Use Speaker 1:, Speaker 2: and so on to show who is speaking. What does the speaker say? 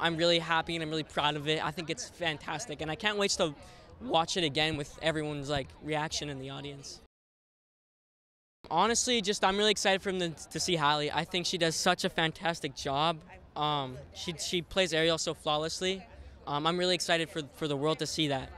Speaker 1: I'm really happy and I'm really proud of it. I think it's fantastic, and I can't wait to watch it again with everyone's like reaction in the audience. Honestly, just I'm really excited for them to, see Halle. I think she does such a fantastic job. Um, she she plays Ariel so flawlessly. Um, I'm really excited for for the world to see that.